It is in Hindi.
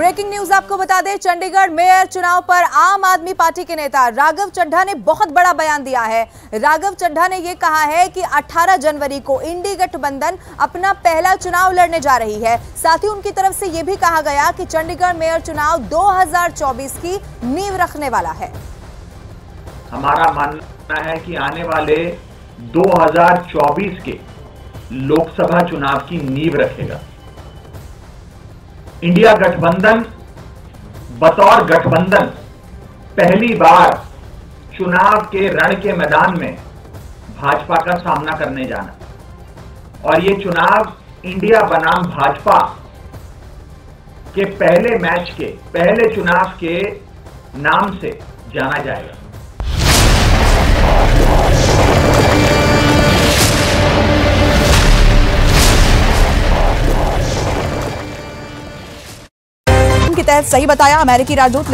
ब्रेकिंग न्यूज़ आपको बता दें, चंडीगढ़ मेयर चुनाव पर आम आदमी पार्टी के नेता राघव चड्ढा ने बहुत बड़ा बयान दिया है। राघव चड्ढा ने यह कहा है कि 18 जनवरी को इंडी गठबंधन अपना पहला चुनाव लड़ने जा रही है। साथ ही उनकी तरफ़ से यह भी कहा गया कि चंडीगढ़ मेयर चुनाव 2024 की नींव रखने वाला है। हमारा मानना है कि आने वाले 2024 के लोकसभा चुनाव की नींव रखेगा। इंडिया गठबंधन, बतौर गठबंधन, पहली बार चुनाव के रण के मैदान में भाजपा का सामना करने जाना। और ये चुनाव इंडिया बनाम भाजपा के पहले मैच के, पहले चुनाव के नाम से जाना जाएगा। के तहत सही बताया अमेरिकी राजदूत